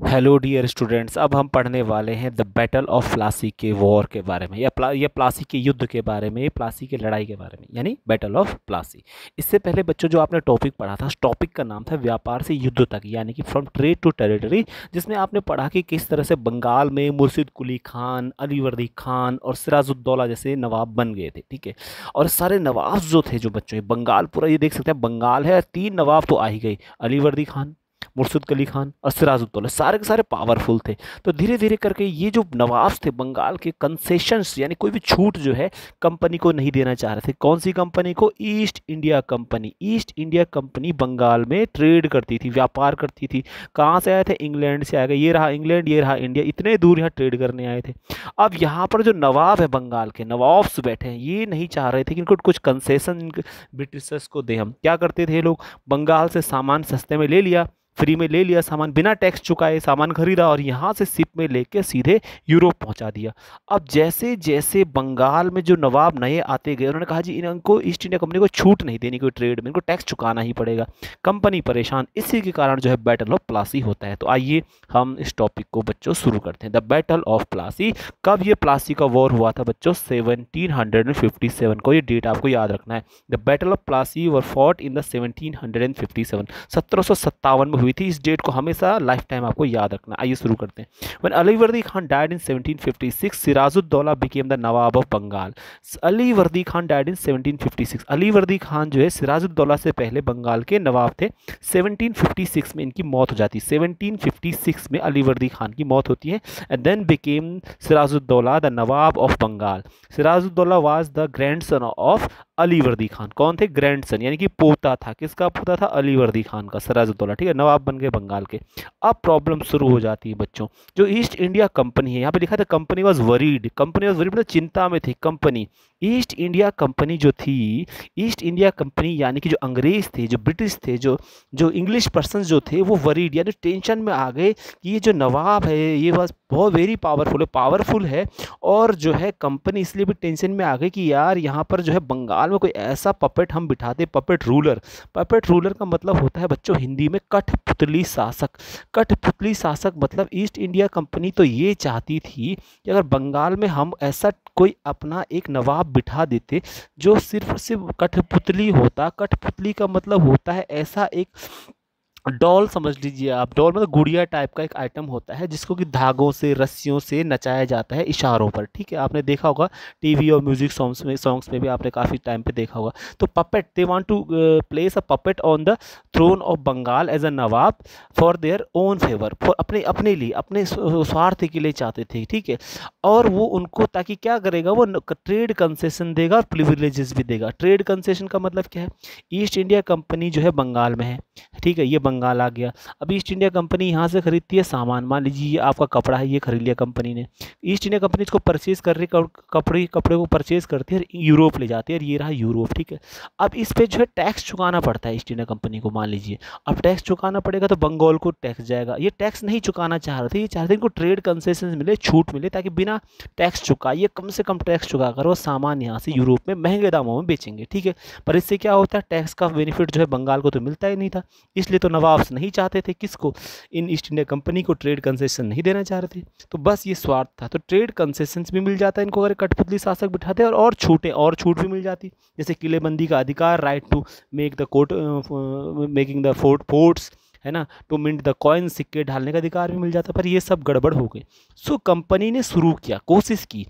Hello dear students अब हम पढ़ने वाले हैं द बैटल ऑफ़ प्लासी के वॉर के बारे में या प्ला, या प्लासी के युद्ध के बारे में या प्लासी की लड़ाई के बारे में यानी बैटल ऑफ़ प्लासी इससे पहले बच्चों जो आपने टॉपिक पढ़ा था उस टॉपिक का नाम था व्यापार से युद्ध तक यानी कि फ्रॉम ट्रेड टू टेरिटरी जिसमें आपने पढ़ा कि किस तरह से बंगाल में मुर्शिद कुली खान अलीवर्दी खान और सिराजुद्दौला जैसे नवाब बन गए थे ठीक है? और सारे नवाब जो थे जो बच्चों बंगाल पूरा ये देख सकते हैं बंगाल है तीन नवाब तो आ ही गई अलीवर्दी खान मुर्शद कली खान और सिराजुद्दौला सारे के सारे पावरफुल थे। तो धीरे धीरे करके ये जो नवाब थे, बंगाल के कंसेशंस यानी कोई भी छूट जो है कंपनी को नहीं देना चाह रहे थे। कौन सी कंपनी को? East India Company East India Company Bengal में ट्रेड करती थी, व्यापार करती थी। कहाँ से आए थे? इंग्लैंड से आए गए। ये रहा इंग्लैंड ये रहा इंडिया इतने दूर यहाँ ट्रेड करने आए थे। अब यहाँ पर जो नवाब है बंगाल के, नवाब्स बैठे हैं, ये नहीं चाह रहे थे कि इनको कुछ कंसेशन ब्रिटिशर्स को दें हम। क्या करते थे लोग? बंगाल से सामान सस्ते में ले लिया। फ्री में ले लिया सामान, बिना टैक्स चुकाए सामान खरीदा और यहाँ से सिप में लेके सीधे यूरोप पहुँचा दिया। अब जैसे जैसे बंगाल में जो नवाब नए आते गए, उन्होंने कहा, जी, इनको ईस्ट इंडिया कंपनी को छूट नहीं देनी, कोई ट्रेड में, इनको टैक्स चुकाना ही पड़ेगा। कंपनी परेशान, इसी के कारण जो है बैटल ऑफ़ प्लासी होता है। तो आइए हम इस टॉपिक को बच्चों शुरू करते हैं। द बैटल ऑफ़ प्लासी, कब ये प्लासी का वॉर हुआ था बच्चों? सेवनटीन को, ये डेट आपको याद रखना है। The Battle of Plassey were fought in the seventeen सत्रह में थी, इस डेट को हमेशा लाइफ टाइम आपको याद रखना। आइए शुरू करते हैं। One Alivardi Khan died in 1756 Sirajuddaulah became the nawab of Bengal Ali Vardi Khan died इन 1756 अली वर्दी खान जो है, सिराजुद्दौला से पहले बंगाल के नवाब थे। 1756 में इनकी मौत हो जाती है। 1756 में अली वर्दी खान की मौत होती है and then became Sirajuddaulah the nawab of Bengal Sirajuddaulah was the grandson of Ali Vardi Khan. कौन थे? ग्रैंड सन यानी कि पोता था। किसका पोता था? अली वर्दी खान का, सिराजुद्दौला। ठीक है, नवाब बन गए बंगाल के। अब प्रॉब्लम शुरू हो जाती है बच्चों। जो ईस्ट इंडिया कंपनी है, यहाँ पे लिखा था company was worried company was worried मतलब चिंता में थी। कंपनी ईस्ट इंडिया कंपनी जो थी, ईस्ट इंडिया कंपनी यानी कि जो अंग्रेज़ थे, जो ब्रिटिश थे, जो जो इंग्लिश पर्सन जो थे, वो वरीड यानी टेंशन में आ गए कि ये जो नवाब है, ये बस बहुत वेरी पावरफुल है पावरफुल है और जो है कंपनी इसलिए भी टेंशन में आ गई कि यार यहाँ पर जो है बंगाल में कोई ऐसा पपेट हम बिठाते पपेट रूलर पपेट रूलर का मतलब होता है बच्चों, हिंदी में कठपुतली शासक। कठपुतली शासक मतलब ईस्ट इंडिया कंपनी तो ये चाहती थी कि अगर बंगाल में हम ऐसा कोई अपना एक नवाब बिठा देते, जो सिर्फ़ सिर्फ़ कठपुतली होता। कठपुतली का मतलब होता है ऐसा एक डॉल समझ लीजिए आप, डॉल मतलब गुड़िया टाइप का एक आइटम होता है, जिसको कि धागों से, रस्सियों से नचाया जाता है इशारों पर, ठीक है? आपने देखा होगा, टीवी और म्यूज़िक सॉन्ग्स में सॉन्ग्स में भी आपने काफ़ी टाइम पे देखा होगा। तो puppet they want to place a puppet on the throne of Bengal as a nawab for their own favour for अपने अपने लिए, अपने स्वार्थ के लिए चाहते थे, ठीक है? और वो उनको, ताकि क्या करेगा, वो ट्रेड कंसेशन देगा और प्रिविलेजेस भी देगा। ट्रेड कंसेशन का मतलब क्या है? ईस्ट इंडिया कंपनी जो है बंगाल में है, ठीक है? ये आ गया। अब ईस्ट इंडिया कंपनी यहाँ से खरीदती है सामान। मान लीजिए ये आपका कपड़ा है, ये खरीद लिया कंपनी ने। ईस्ट इंडिया कंपनी इसको परचेज़ कर रही कपड़े कपड़े को परचेज़ करती है यूरोप ले जाती है और ये रहा यूरोप ठीक है? अब इस पर जो है टैक्स चुकाना पड़ता है ईस्ट इंडिया कंपनी को, मान लीजिए। अब टैक्स चुकाना पड़ेगा तो बंगाल को टैक्स जाएगा। ये टैक्स नहीं चुकाना चाह रहे थे, ये चाहते इनको ट्रेड कंसेशन मिले, छूट मिले, ताकि बिना टैक्स चुकाइए कम से कम टैक्स चुका कर वो सामान यहाँ से यूरोप में महँगे दामों में बेचेंगे, ठीक है? पर इससे क्या होता है टैक्स का बेनिफिट जो है बंगाल को तो मिलता ही नहीं था। इसलिए तो नवाब नहीं चाहते थे किसको? इन ईस्ट इंडिया कंपनी को ट्रेड कंसेशन नहीं देना चाह रहे थे। तो बस ये स्वार्थ था। तो ट्रेड कंसेशन भी मिल जाता है इनको अगर कठपुतली शासक बिठाते और, और छूटें और छूट भी मिल जाती। जैसे किलेबंदी का अधिकार right to make the court making the fort forts है ना? टू मिंट द कॉइन सिक्के ढालने का अधिकार भी मिल जाता पर ये सब गड़बड़ हो गई। सो कंपनी ने शुरू किया कोशिश की।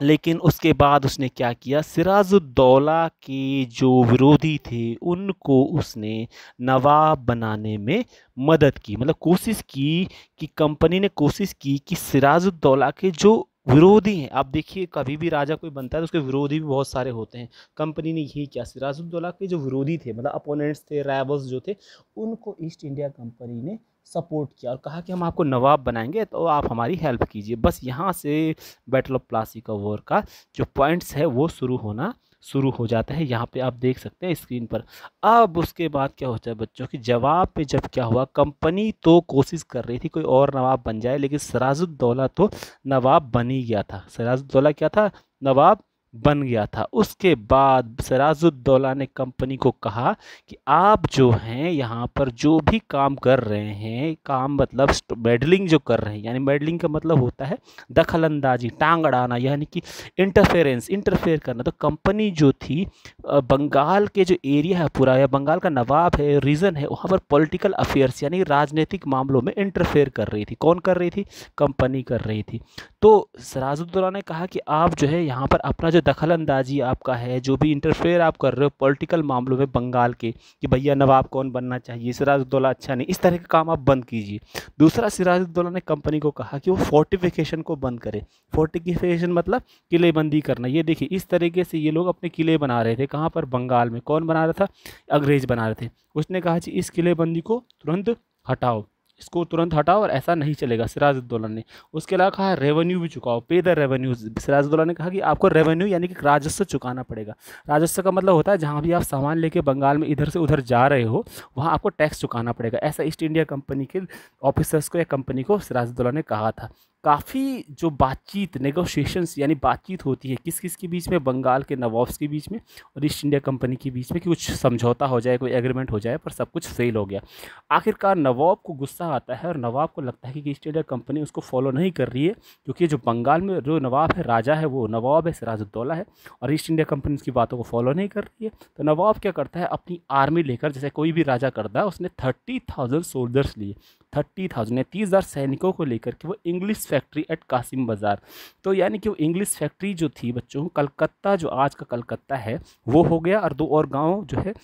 लेकिन उसके बाद उसने क्या किया? सिराजुद्दौला के जो विरोधी थे, उनको उसने नवाब बनाने में मदद की। मतलब कोशिश की कि कंपनी ने कोशिश की कि सिराजुद्दौला के जो विरोधी हैं, आप देखिए, कभी भी राजा कोई बनता है तो उसके विरोधी भी बहुत सारे होते हैं। कंपनी ने यही किया, सिराजुद्दौला के जो विरोधी थे मतलब अपोनेंट्स थे राइवल्स जो थे, उनको ईस्ट इंडिया कंपनी ने सपोर्ट किया और कहा कि हम आपको नवाब बनाएँगे तो आप हमारी हेल्प कीजिए। बस यहाँ से बैटल ऑफ़ प्लासी का वॉर का जो पॉइंट्स है, वो शुरू होना शुरू हो जाता है। यहाँ पे आप देख सकते हैं स्क्रीन पर। अब उसके बाद क्या होता है बच्चों की, जवाब पे जब क्या हुआ, कंपनी तो कोशिश कर रही थी कोई और नवाब बन जाए, लेकिन सराजुद्दौला तो नवाब बन ही गया था। सराजुद्दौला क्या था? नवाब बन गया था। उसके बाद सिराजुद्दौला ने कंपनी को कहा कि आप जो हैं, यहाँ पर जो भी काम कर रहे हैं, काम मतलब मेडलिंग जो कर रहे हैं, यानी मेडलिंग का मतलब होता है दखल अंदाजी टांग अड़ाना यानी कि इंटरफेरेंस इंटरफेयर करना। तो कंपनी जो थी बंगाल के जो एरिया है पूरा, या बंगाल का नवाब है रीजन है, वहाँ पर पॉलिटिकल अफेयर्स यानी राजनीतिक मामलों में इंटरफेयर कर रही थी। कौन कर रही थी? कंपनी कर रही थी। तो सिराजुद्दौला ने कहा कि आप जो है, यहाँ पर अपना जो दखल अंदाजी आपका है, जो भी इंटरफेयर आप कर रहे हो पॉलिटिकल मामलों में बंगाल के, कि भैया नवाब कौन बनना चाहिए, सिराजुद्दौला अच्छा नहीं, इस तरह के काम आप बंद कीजिए। दूसरा, सिराजुद्दौला ने कंपनी को कहा कि वो फोर्टिफिकेशन को बंद करे। फोर्टिफिकेशन मतलब किलेबंदी करना। ये देखिए, इस तरीके से ये लोग अपने किले बना रहे थे। कहाँ पर? बंगाल में। कौन बना रहा था? अंग्रेज़ बना रहे थे। उसने कहा कि इस किलेबंदी को तुरंत हटाओ। इसको तुरंत हटाओ और ऐसा नहीं चलेगा सिराजुद्दौला ने। उसके अलावा कहा रेवेन्यू भी चुकाओ पे द रेवेन्यू सिराजुद्दौला ने कहा कि आपको रेवेन्यू यानी कि राजस्व चुकाना पड़ेगा। राजस्व का मतलब होता है, जहाँ भी आप सामान लेके बंगाल में इधर से उधर जा रहे हो, वहाँ आपको टैक्स चुकाना पड़ेगा। ऐसा ईस्ट इंडिया कंपनी के ऑफिसर्स को या कंपनी को सिराजुद्दौला ने कहा था। काफ़ी जो बातचीत नेगोशिएशंस यानी बातचीत होती है किस किस के बीच में? बंगाल के नवाब्स के बीच में और ईस्ट इंडिया कंपनी के बीच में कि कुछ समझौता हो जाए, कोई एग्रीमेंट हो जाए, पर सब कुछ फेल हो गया। आखिरकार नवाब को गुस्सा आता है और नवाब को लगता है कि ईस्ट इंडिया कंपनी उसको फॉलो नहीं कर रही है, क्योंकि जो बंगाल में जो नवाब है, राजा है, वो नवाब है, सिराजुद्दौला है और ईस्ट इंडिया कंपनी उसकी बातों को फॉलो नहीं कर रही है। तो नवाब क्या करता है? अपनी आर्मी लेकर, जैसे कोई भी राजा करता है, उसने थर्टी थाउज़ेंड सोल्जर्स लिए। थर्टी थाउज़ेंड या तीस हज़ार सैनिकों को लेकर के वो इंग्लिश फैक्ट्री एट कासिम बाज़ार तो यानी कि वो इंग्लिश फैक्ट्री जो थी बच्चों कलकत्ता, जो आज का कलकत्ता है, वो हो गया और दो और गाँव जो है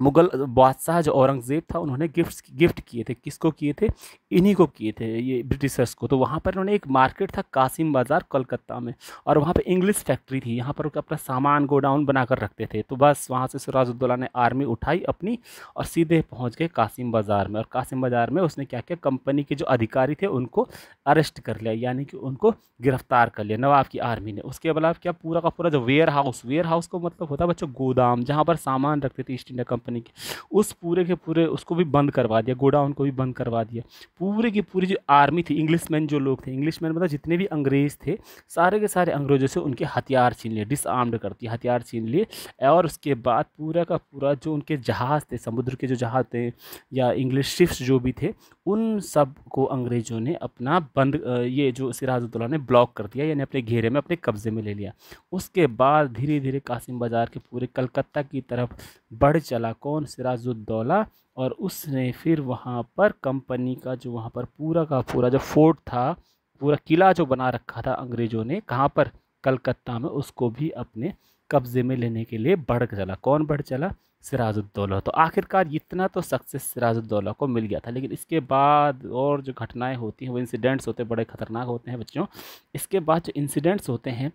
मुग़ल बादशाह जो औरंगज़ेब था, उन्होंने गिफ्ट गिफ्ट किए थे। किसको किए थे? इन्हीं को किए थे ये ब्रिटिशर्स को। तो वहाँ पर उन्होंने एक मार्केट था, कासिम बाज़ार, कलकत्ता में। और वहाँ पे इंग्लिश फैक्ट्री थी। यहाँ पर अपना सामान गोडाउन बना कर रखते थे। तो बस वहाँ से सिराजुद्दौला ने आर्मी उठाई अपनी और सीधे पहुँच गए कासिम बाज़ार में। और कासिम बाज़ार में उसने क्या किया? कंपनी के जो अधिकारी थे, उनको अरेस्ट कर लिया। यानी कि उनको गिरफ़्तार कर लिया नवाब की आर्मी ने। उसके अलावा क्या पूरा का पूरा जो वेयर हाउस वेयर हाउस को मतलब होता है बच्चों, गोदाम, जहाँ पर सामान रखते थे ईस्ट इंडिया कंपनी के। उस पूरे के पूरे उसको भी बंद करवा दिया, गोडाउन को भी बंद करवा दिया। पूरे की पूरी जो आर्मी थी इंग्लिश मैन जो लोग थे इंग्लिश मैन मतलब जितने भी अंग्रेज़ थे, सारे के सारे अंग्रेज़ों से उनके हथियार छीन लिए डिसआर्म्ड कर दिए, हथियार छीन लिए। और उसके बाद पूरा का पूरा जो उनके जहाज़ थे, समुद्र के जो जहाज़ थे, या इंग्लिश शिप्स जो भी थे, उन सबको अंग्रेज़ों ने अपना बंद ये जो सिराजुद्दौला ने ब्लॉक कर दिया, यानी अपने घेरे में, अपने कब्ज़े में ले लिया। उसके बाद धीरे धीरे कासिम बाज़ार के पूरे कलकत्ता की तरफ़ बढ़ चला कौन? सिराजुद्दौला। और उसने फिर वहाँ पर कंपनी का जो वहाँ पर पूरा का पूरा जो फोर्ट था, पूरा किला जो बना रखा था अंग्रेज़ों ने, कहाँ पर? कलकत्ता में, उसको भी अपने कब्ज़े में लेने के लिए बढ़ चला। कौन बढ़ चला? सिराजुद्दौला। तो आखिरकार इतना तो सक्सेस सिराजुद्दौला को मिल गया था, लेकिन इसके बाद और जो घटनाएँ होती हैं, वो इंसिडेंट्स होते हैं, बड़े ख़तरनाक होते हैं बच्चों। इसके बाद जो इंसिडेंट्स होते हैं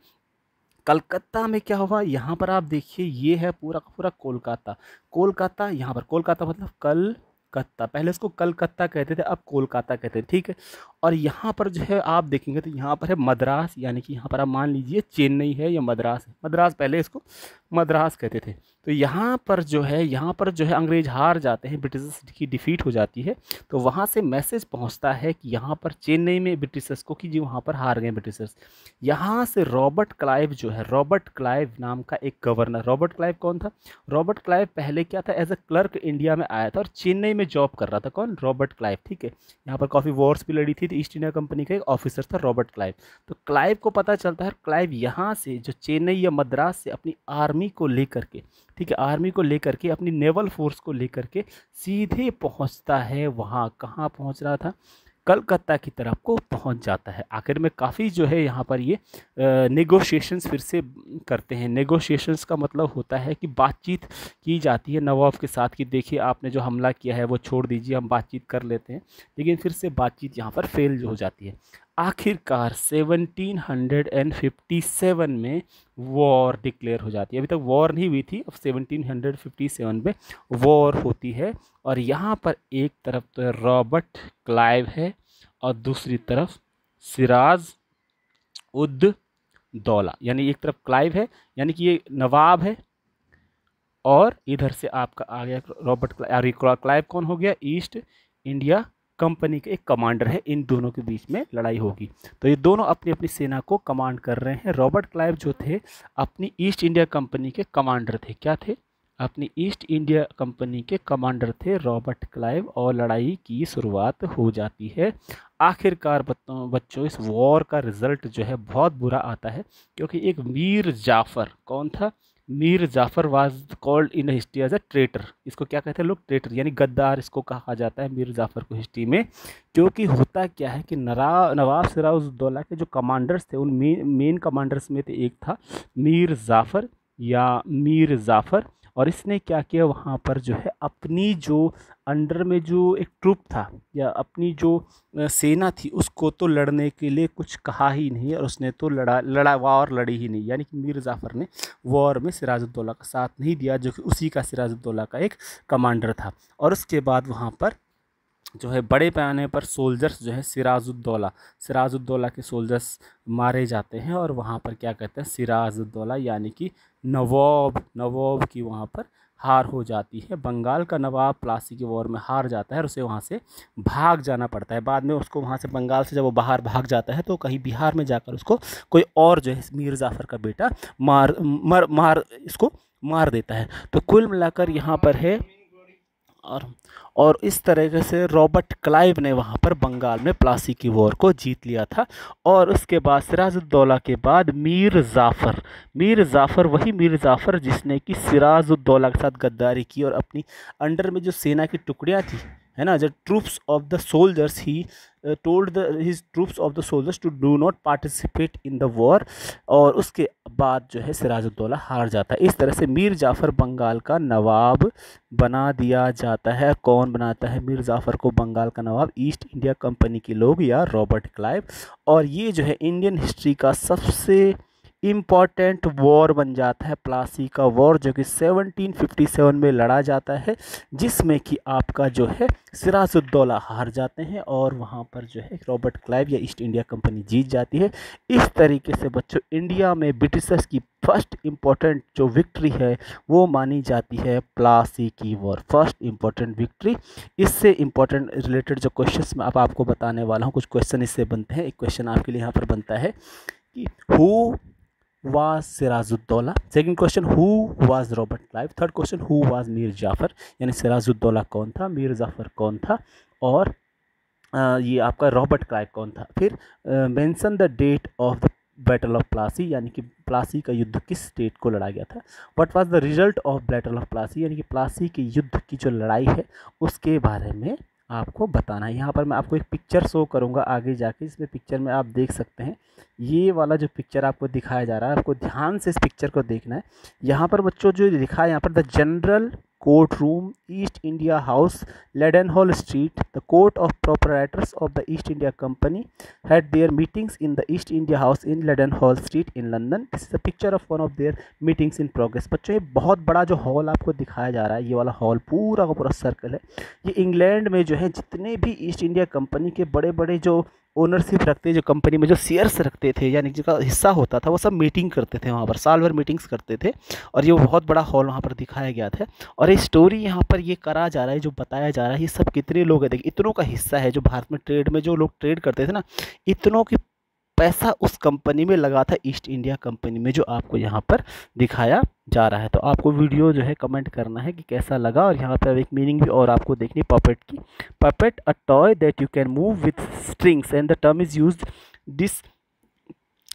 कलकत्ता में क्या हुआ? यहाँ पर आप देखिए, ये है पूरा पूरा कोलकाता। कोलकाता, यहाँ पर कोलकाता मतलब कल कत्ता पहले उसको कलकत्ता कहते थे, अब कोलकाता कहते हैं, ठीक है? और यहाँ पर जो है आप देखेंगे तो यहाँ पर है मद्रास, यानी कि यहाँ पर आप मान लीजिए चेन्नई है या मद्रास है। मद्रास पहले इसको मद्रास कहते थे। तो यहाँ पर जो है, यहाँ पर जो है अंग्रेज़ हार जाते हैं ब्रिटिशर्स की डिफीट हो जाती है। तो वहाँ से मैसेज पहुँचता है कि यहाँ पर चेन्नई में ब्रिटिशर्स को कि जी वहाँ पर हार गए ब्रिटिशर्स। यहाँ से रॉबर्ट क्लाइव जो है, रॉबर्ट क्लाइव नाम का एक गवर्नर, रॉबर्ट क्लाइव कौन था? रॉबर्ट क्लाइव पहले क्या था? एज अ क्लर्क इंडिया में आया था और चेन्नई में जॉब कर रहा था। कौन? रॉबर्ट क्लाइव, ठीक है। यहाँ पर काफ़ी वॉर्स भी लड़ी थी तो ईस्ट इंडिया कंपनी का एक ऑफिसर था रॉबर्ट क्लाइव तो क्लाइव को पता चलता है क्लाइव यहाँ से जो चेन्नई या मद्रास से अपनी आर्मी को लेकर के, ठीक है आर्मी को लेकर के, अपनी नेवल फोर्स को लेकर के सीधे पहुँचता है, वहाँ कहाँ पहुँच रहा था? कलकत्ता की तरफ़ को पहुँच जाता है। आखिर में काफ़ी जो है यहाँ पर ये नेगोशिएशंस फिर से करते हैं। नेगोशिएशंस का मतलब होता है कि बातचीत की जाती है नवाब के साथ कि देखिए आपने जो हमला किया है वो छोड़ दीजिए, हम बातचीत कर लेते हैं। लेकिन फिर से बातचीत यहाँ पर फेल हो जाती है। आखिरकार 1757 में वॉर डिक्लेयर हो जाती है। अभी तक वॉर नहीं हुई थी, अब 1757 में वॉर होती है और यहाँ पर एक तरफ़ तो रॉबर्ट क्लाइव है और दूसरी तरफ़ सिराज उद दौला। यानी एक तरफ़ क्लाइव है, यानी कि ये नवाब है और इधर से आपका आ गया रॉबर्ट क्लाइव क्लाइव कौन हो गया? ईस्ट इंडिया कंपनी के एक कमांडर है, इन दोनों के बीच में लड़ाई होगी। तो ये दोनों अपनी अपनी सेना को कमांड कर रहे हैं। रॉबर्ट क्लाइव जो थे, अपनी ईस्ट इंडिया कंपनी के कमांडर थे। क्या थे? अपनी ईस्ट इंडिया कंपनी के कमांडर थे रॉबर्ट क्लाइव और लड़ाई की शुरुआत हो जाती है। आखिरकार बच्चों, इस वॉर का रिज़ल्ट जो है बहुत बुरा आता है, क्योंकि एक मीर जाफ़र, कौन था? Mir Jafar was called in history as a traitor. इसको क्या कहते हैं लोग? ट्रेटर, यानी गद्दार इसको कहा जाता है मीर जाफ़र को हिस्ट्री में क्योंकि होता क्या है कि नरा, नवाब सिराजुद्दौला के जो कमांडर्स थे, उन मेन कमांडर्स में थे एक था मीर जाफ़र या मीर जाफ़र। और इसने क्या किया? वहाँ पर जो है अपनी जो अंडर में जो एक ट्रूप था या अपनी जो सेना थी, उसको तो लड़ने के लिए कुछ कहा ही नहीं और उसने तो लड़ा लड़ा, वार लड़ी ही नहीं। यानी कि मीर जाफ़र ने वॉर में सिराजुद्दौला का साथ नहीं दिया, जो कि उसी का सिराजुद्दौला का एक कमांडर था। और उसके बाद वहाँ पर जो है बड़े पैमाने पर सोल्जर्स जो है सिराजुद्दौला सिराजुद्दौला के सोल्जर्स मारे जाते हैं और वहाँ पर क्या कहते हैं, सिराजुद्दौला यानी कि नवाब नवाब की वहाँ पर हार हो जाती है। बंगाल का नवाब प्लासी की वॉर में हार जाता है और उसे वहाँ से भाग जाना पड़ता है। बाद में उसको वहाँ से बंगाल से जब वो बाहर भाग जाता है तो कहीं बिहार में जाकर उसको कोई और जो है मीर जाफ़र का बेटा मार, मर, मार, इसको मार देता है। तो कुल मिलाकर यहाँ पर है और और इस तरीके से रॉबर्ट क्लाइव ने वहाँ पर बंगाल में प्लासी की वॉर को जीत लिया था और उसके बाद सिराजुद्दौला के बाद मीर जाफ़र मीर जाफ़र, वही मीर जाफ़र जिसने कि सिराजुद्दौला के साथ गद्दारी की और अपनी अंडर में जो सेना की टुकड़ियाँ थी है ना जो troops of the soldiers he told the his troops of the soldiers to do not participate in the war और उसके बाद जो है सिराजुद्दौला हार जाता है। इस तरह से मीर जाफ़र बंगाल का नवाब बना दिया जाता है। कौन बनाता है मीर जाफ़र को बंगाल का नवाब? ईस्ट इंडिया कंपनी के लोग या रॉबर्ट क्लाइव। और ये जो है इंडियन हिस्ट्री का सबसे इंपॉर्टेंट वॉर बन जाता है प्लासी का वॉर जो कि 1757 में लड़ा जाता है, जिसमें कि आपका जो है सिराजुद्दौला हार जाते हैं और वहाँ पर जो है रॉबर्ट क्लाइव या ईस्ट इंडिया कंपनी जीत जाती है। इस तरीके से बच्चों, इंडिया में ब्रिटिशर्स की फ़र्स्ट इंपॉर्टेंट जो विक्ट्री है, वो मानी जाती है प्लासी की वॉर फ़र्स्ट इंपॉर्टेंट विक्ट्री इससे इंपॉर्टेंट रिलेटेड जो क्वेश्चन मैं अब आपको बताने वाला हूँ, कुछ क्वेश्चन इससे बनते हैं। एक क्वेश्चन आपके लिए यहाँ पर बनता है कि who was Sirajuddaula second question who was Robert Clive third question who was Mir Jafar यानी सिराजुद्दौला कौन था? मीर जाफ़र कौन था? और आ, ये आपका रॉबर्ट क्लाइव कौन था? फिर mention the date of the battle of Plassey यानी कि प्लासी का युद्ध किस स्टेट को लड़ा गया था? What was the result of battle of Plassey यानी कि प्लासी के युद्ध की जो लड़ाई है उसके बारे में आपको बताना है। यहाँ पर मैं आपको एक पिक्चर शो करूँगा आगे जाके। इसमें पिक्चर में आप देख सकते हैं। ये वाला जो पिक्चर आपको दिखाया जा रहा है, आपको ध्यान से इस पिक्चर को देखना है। यहाँ पर बच्चों जो लिखा है, यहाँ पर the general court room east India house Leadenhall street the court of proprietors of the east India company had their meetings in the east India house in Leadenhall street in London this is the picture of one of their meetings in progress बच्चों, ये बहुत बड़ा जो hall आपको दिखाया जा रहा है, ये वाला हॉल पूरा का पूरा सर्कल है। ये इंग्लैंड में जो है, जितने भी ईस्ट इंडिया कंपनी के बड़े बड़े जो ओनरशिप रखते जो कंपनी में जो शेयर्स रखते थे, यानी जिसका हिस्सा होता था, वो सब मीटिंग करते थे वहाँ पर साल भर मीटिंग्स करते थे। और ये बहुत बड़ा हॉल वहाँ पर दिखाया गया था। और ये स्टोरी यहाँ पर ये करा जा रहा है, जो बताया जा रहा है, ये सब कितने लोग हैं? देखिए, इतनों का हिस्सा है, जो भारत में ट्रेड में जो लोग ट्रेड करते थे ना, इतनों की पैसा उस कंपनी में लगा था, ईस्ट इंडिया कंपनी में, जो आपको यहाँ पर दिखाया जा रहा है। तो आपको वीडियो जो है कमेंट करना है कि कैसा लगा और यहाँ पर एक मीनिंग भी और आपको देखनी पपेट की। Puppet a toy that you can move with strings and the term is use this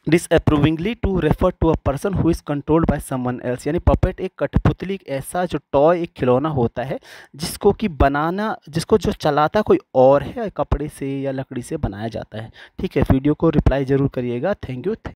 disapprovingly to refer to a person who is controlled by someone else यानी पपेट एक कठपुतली एक ऐसा जो टॉय एक खिलौना होता है, जिसको कि बनाना, जिसको जो चलाता कोई और है, कपड़े से या लकड़ी से बनाया जाता है। ठीक है, वीडियो को रिप्लाई ज़रूर करिएगा। Thank you